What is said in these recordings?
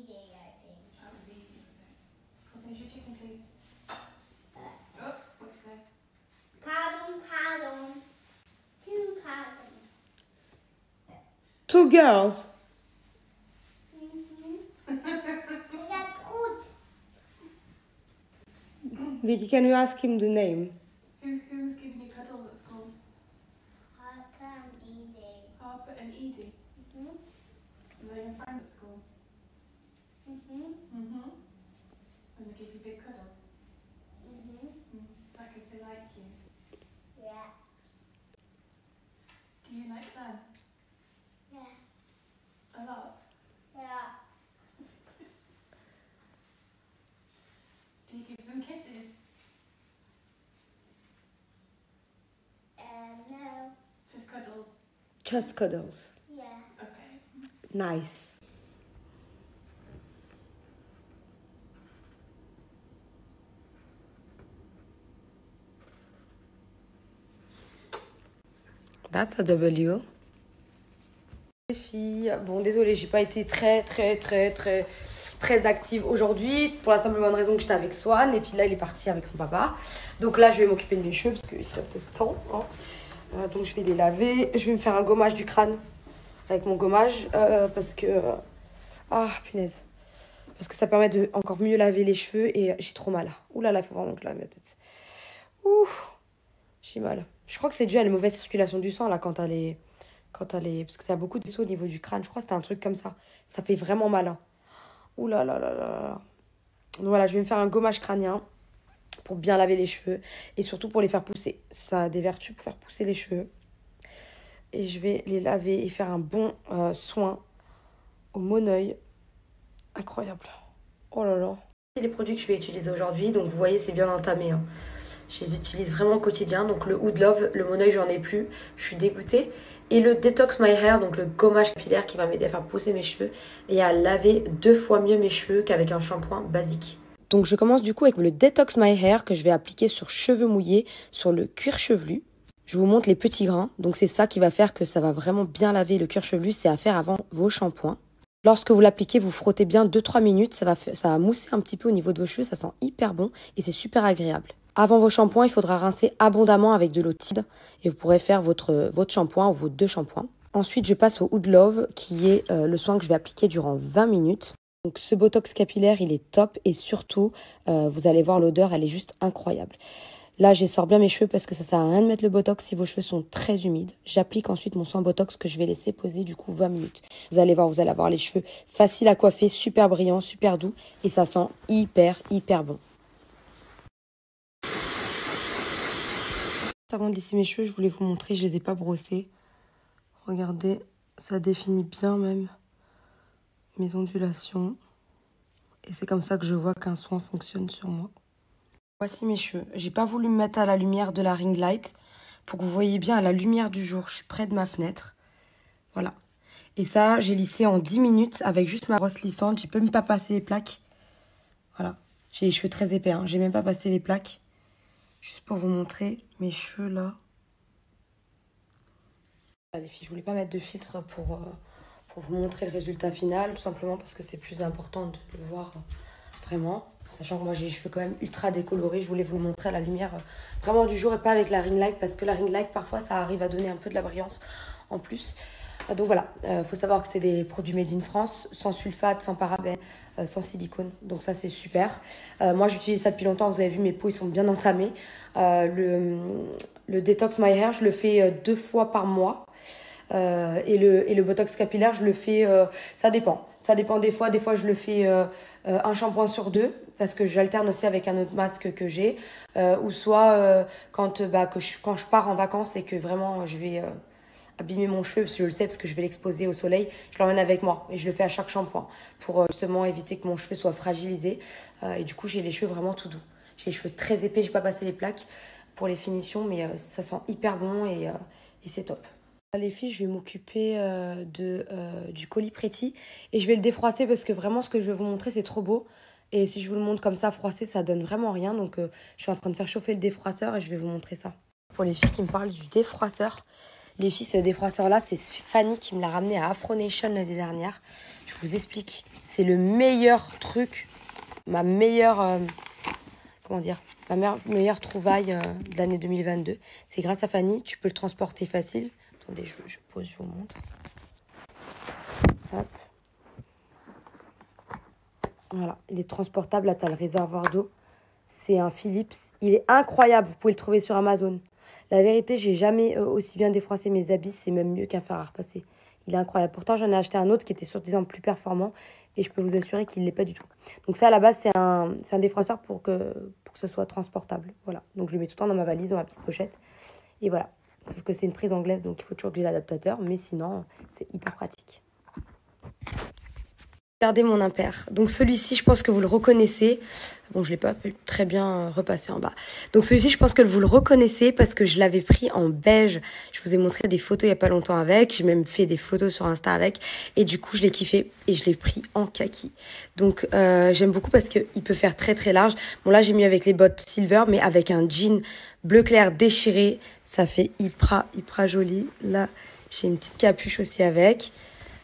eating, I think. That was easy, was it? Can your chicken, please? Oh, what's that? Pardon, pardon. Two pardon. Two girls. Mm-hmm. I got fruit. Vicky, can you ask him the name? Who, who was giving you cuddles at school? Harper and eating. Harper and Edie. Mm-hmm. Were they your friends at school? Mm-hmm. Mm-hmm. And they give you big cuddles? Mm-hmm. Mm. Is that because they like you? Yeah. Do you like them? Yeah. A lot? Yeah. Do you give them kisses? Uh, no. Just cuddles? Just cuddles. Yeah. Okay. Nice. That's a W. Les filles, bon désolé, j'ai pas été très très très très très active aujourd'hui pour la simple bonne raison que j'étais avec Swan et puis là il est parti avec son papa. Donc là je vais m'occuper de mes cheveux parce qu'il serait peut-être temps. hein. Euh, donc je vais les laver, je vais me faire un gommage du crâne avec mon gommage euh, parce que euh, ah punaise parce que ça permet de encore mieux laver les cheveux et j'ai trop mal. Ouh là là, faut vraiment que je lave ma tête. Ouh, j'ai mal. Je crois que c'est dû à la mauvaise circulation du sang là quand elle est quand elle est parce que ça a beaucoup de vaisseaux au niveau du crâne. Je crois que c'était un truc comme ça. Ça fait vraiment mal. Hein. Ouh là là là là là. Donc voilà, je vais me faire un gommage crânien pour bien laver les cheveux et surtout pour les faire pousser. Ça a des vertus pour faire pousser les cheveux. Et je vais les laver et faire un bon euh, soin au moneuil. Incroyable. Oh là là. Les produits que je vais utiliser aujourd'hui. Donc vous voyez, c'est bien entamé. hein. Je les utilise vraiment au quotidien. Donc le Hood Love, le moneuil, j'en ai plus. Je suis dégoûtée. Et le Detox My Hair, donc le gommage capillaire qui va m'aider à faire pousser mes cheveux et à laver deux fois mieux mes cheveux qu'avec un shampoing basique. Donc je commence du coup avec le Detox My Hair que je vais appliquer sur cheveux mouillés, sur le cuir chevelu. Je vous montre les petits grains. Donc c'est ça qui va faire que ça va vraiment bien laver le cuir chevelu. C'est à faire avant vos shampoings. Lorsque vous l'appliquez, vous frottez bien 2-3 minutes. Ça va, mousser un petit peu au niveau de vos cheveux. Ça sent hyper bon et c'est super agréable. Avant vos shampoings, il faudra rincer abondamment avec de l'eau tiède et vous pourrez faire votre, votre shampoing ou vos deux shampoings. Ensuite, je passe au Hood Love qui est euh, le soin que je vais appliquer durant 20 minutes. Donc ce botox capillaire, il est top et surtout, euh, vous allez voir l'odeur, elle est juste incroyable. Là, j'essore bien mes cheveux parce que ça sert à rien de mettre le botox si vos cheveux sont très humides. J'applique ensuite mon soin botox que je vais laisser poser du coup 20 minutes. Vous allez voir, vous allez avoir les cheveux faciles à coiffer, super brillants, super doux et ça sent hyper hyper bon. Avant de laisser mes cheveux, je voulais vous montrer, je les ai pas brossés. Regardez, ça définit bien même mes ondulations. Et c'est comme ça que je vois qu'un soin fonctionne sur moi. Voici mes cheveux. J'ai pas voulu me mettre à la lumière de la ring light pour que vous voyez bien à la lumière du jour. Je suis près de ma fenêtre. Voilà. Et ça, j'ai lissé en 10 minutes avec juste ma brosse lissante. J'ai même pas passé les plaques. Voilà. J'ai les cheveux très épais. Hein. J'ai même pas passé les plaques. Juste pour vous montrer mes cheveux là. Voilà, les filles, je voulais pas mettre de filtre pour, euh, pour vous montrer le résultat final, tout simplement parce que c'est plus important de le voir vraiment. Sachant que moi j'ai les cheveux quand même ultra décolorés, je voulais vous le montrer à la lumière euh, vraiment du jour et pas avec la ring light parce que la ring light parfois ça arrive à donner un peu de la brillance en plus. Euh, Donc voilà, il faut savoir que c'est des produits made in France, sans sulfate, sans parabènes, euh, sans silicone. Donc ça c'est super. Euh, moi j'utilise ça depuis longtemps, vous avez vu mes peaux ils sont bien entamés. Euh, le, le Detox My Hair, je le fais euh, deux fois par mois. Euh, et, le, botox capillaire, je le fais, euh, ça dépend. Ça dépend des fois. Des fois, je le fais euh, euh, un shampoing sur deux parce que j'alterne aussi avec un autre masque que j'ai. Euh, ou soit euh, quand, euh, bah, que je, quand je pars en vacances et que vraiment je vais euh, abîmer mon cheveu, parce que je le sais, parce que je vais l'exposer au soleil, je l'emmène avec moi et je le fais à chaque shampoing pour justement éviter que mon cheveu soit fragilisé. Et du coup, j'ai les cheveux vraiment tout doux. J'ai les cheveux très épais, j'ai pas passé les plaques pour les finitions, mais ça sent hyper bon et, c'est top. Les filles, je vais m'occuper de, du colis Pretty et je vais le défroisser parce que vraiment ce que je vais vous montrer c'est trop beau. Et si je vous le montre comme ça froissé, ça donne vraiment rien. Donc euh, je suis en train de faire chauffer le défroisseur et je vais vous montrer ça. Pour les filles qui me parlent du défroisseur, Les filles, ce défroisseur-là, c'est Fanny qui me l'a ramené à Afro Nation l'année dernière. Je vous explique. C'est le meilleur truc, ma meilleure. euh, comment dire Ma meilleure, trouvaille euh, de l'année 2022. C'est grâce à Fanny. Tu peux le transporter facile. Attendez, je pose, je vous montre. Voilà, il est transportable. Là, tu as le réservoir d'eau. C'est un Philips. Il est incroyable. Vous pouvez le trouver sur Amazon. La vérité, j'ai jamais euh, aussi bien défroissé mes habits. C'est même mieux qu'un fer à repasser. Il est incroyable. Pourtant, j'en ai acheté un autre qui était soi-disant plus performant. Et je peux vous assurer qu'il ne l'est pas du tout. Donc ça, à la base, c'est un, un défroisseur pour que, pour que ce soit transportable. Voilà. Donc je le mets tout le temps dans ma valise, dans ma petite pochette. Et voilà. Sauf que c'est une prise anglaise, donc il faut toujours que j'ai l'adaptateur. Mais sinon, c'est hyper pratique. Regardez mon impair. Donc celui-ci, je pense que vous le reconnaissez. Bon, je l'ai pas très bien euh, repasser en bas. Donc celui-ci, je pense que vous le reconnaissez parce que je l'avais pris en beige. Je vous ai montré des photos il y a pas longtemps avec. J'ai même fait des photos sur Insta avec. Et du coup, je l'ai kiffé et je l'ai pris en kaki. Donc euh, j'aime beaucoup parce qu'il peut faire très très large. Bon là, j'ai mis avec les bottes silver, mais avec un jean bleu clair déchiré. Ça fait hyper, hyper joli. Là, j'ai une petite capuche aussi avec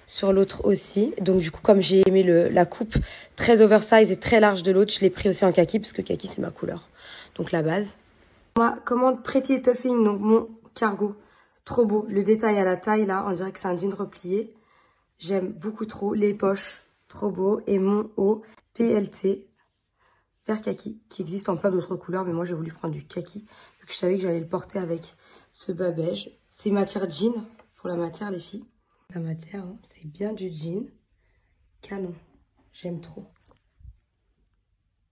sur l'autre aussi. Donc du coup, comme j'ai aimé le, la coupe très oversize et très large de l'autre, je l'ai pris aussi en kaki parce que kaki c'est ma couleur. Donc la base. Moi, commande Pretty Little donc mon cargo. Trop beau. Le détail à la taille là, on dirait que c'est un jean replié. J'aime beaucoup trop. Les poches, trop beau. Et mon haut PLT vert kaki qui existe en plein d'autres couleurs, mais moi j'ai voulu prendre du kaki vu que je savais que j'allais le porter avec ce bas beige. C'est matière jean pour la matière les filles. La matière, hein, c'est bien du jean. Canon. J'aime trop.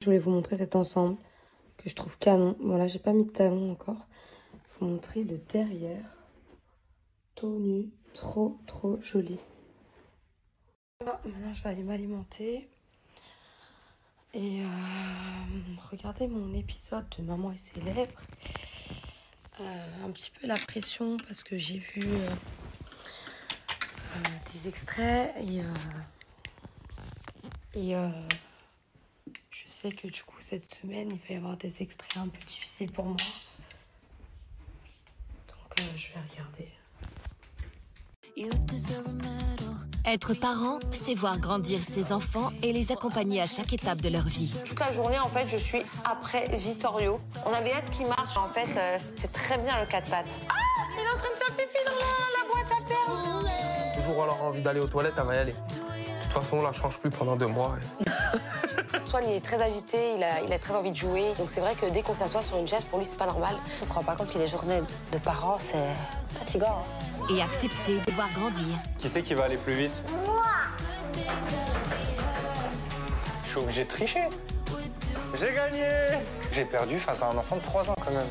Je voulais vous montrer cet ensemble que je trouve canon. Bon là, j'ai pas mis de talons encore. Vous montrer le derrière. Tout nu. Trop, trop joli. Maintenant je vais aller m'alimenter. Et euh, regardez mon épisode de Maman ses lèvres. Euh, un petit peu la pression parce que j'ai vu... euh, des extraits et, euh, et euh, je sais que du coup cette semaine il va y avoir des extraits un peu difficiles pour moi donc euh, je vais regarder Être parent, c'est voir grandir ses enfants et les accompagner à chaque étape de leur vie. Toute la journée, en fait, je suis après Vittorio. On avait hâte qu'il marche. En fait, euh, c'était très bien le quatre pattes. Ah Il est en train de faire pipi dans la, la boîte à perles. Toujours avoir envie d'aller aux toilettes, elle va y aller. De toute façon, on la change plus pendant deux mois. Swan, il est très agité, il a, il a très envie de jouer. Donc c'est vrai que dès qu'on s'assoit sur une chaise, pour lui, c'est pas normal. On se rend pas compte que les journées de parents, c'est fatigant. hein. Et accepter de voir grandir. Qui c'est qui va aller plus vite? Je suis obligé de tricher. J'ai gagné J'ai perdu face à un enfant de 3 ans quand même.